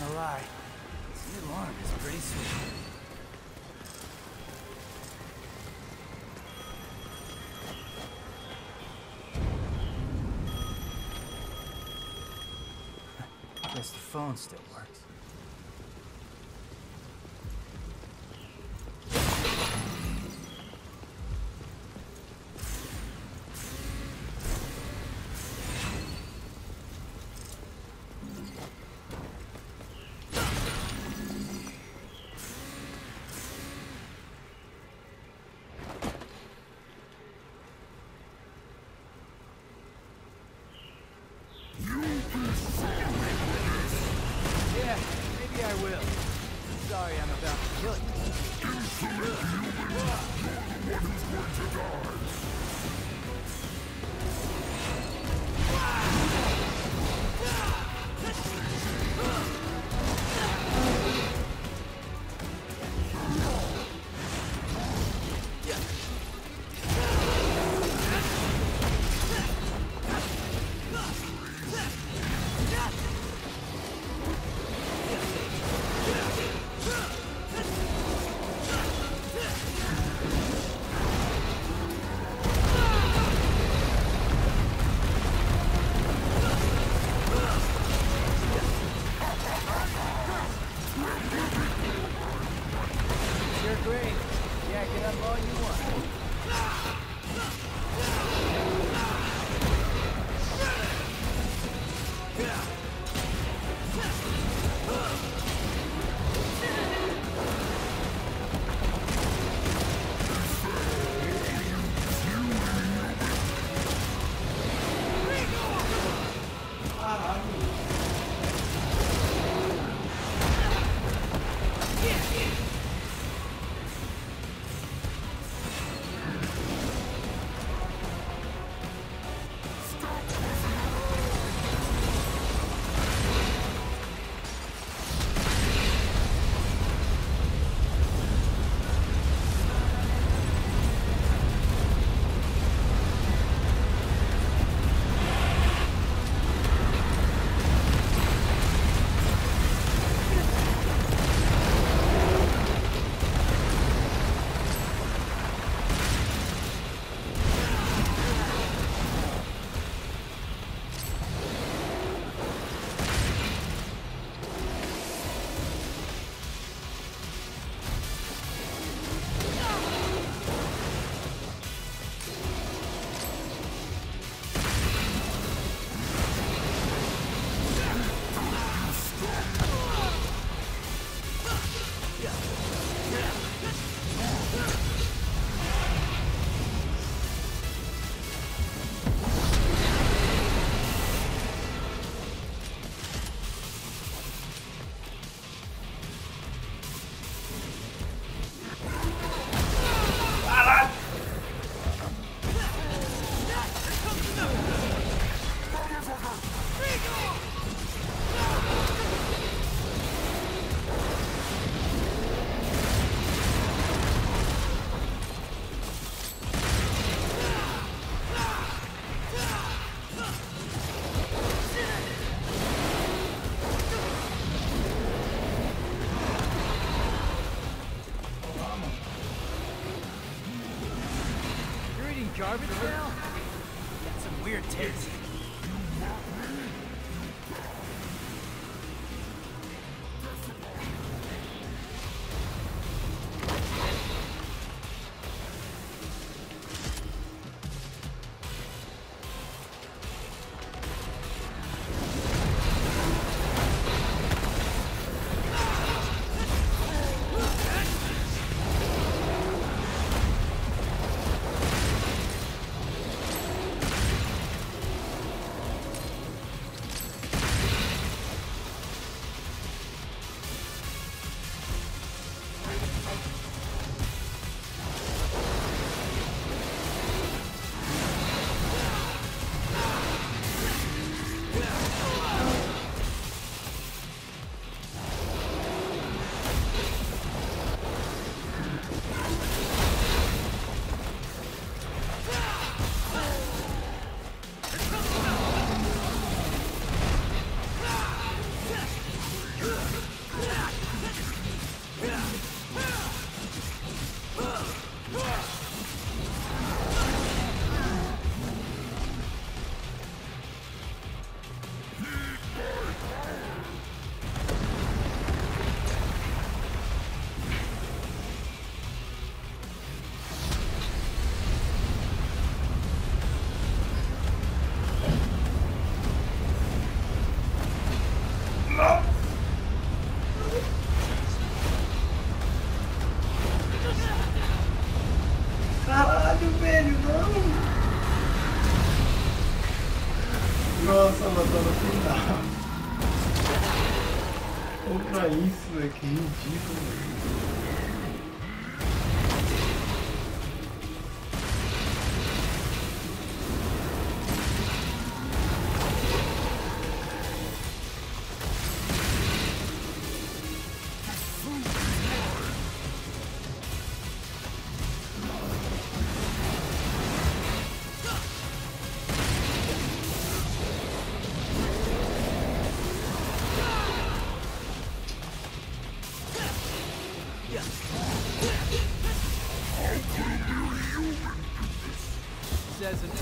gonna lie. This new arm is pretty sweet. Guess the phone still Sorry I'm Yeah, get up all you want. You're some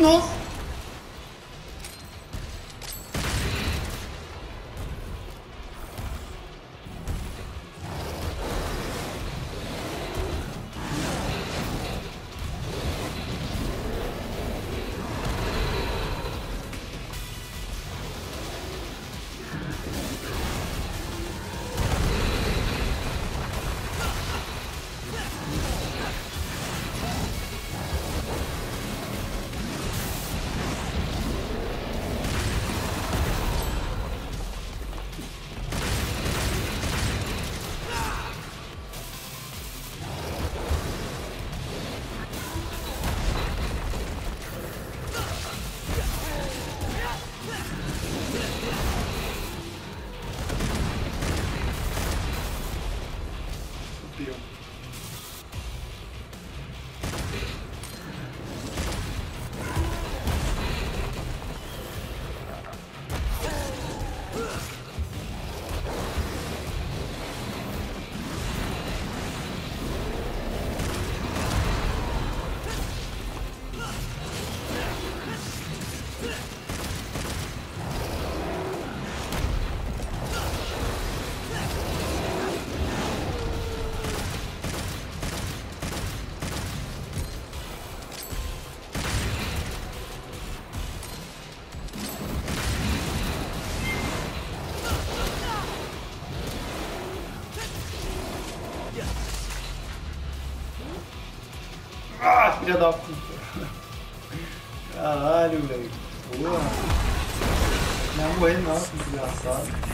Nossa! Filha da puta. Caralho, velho. Porra. Não ia morrer não, que desgraçado.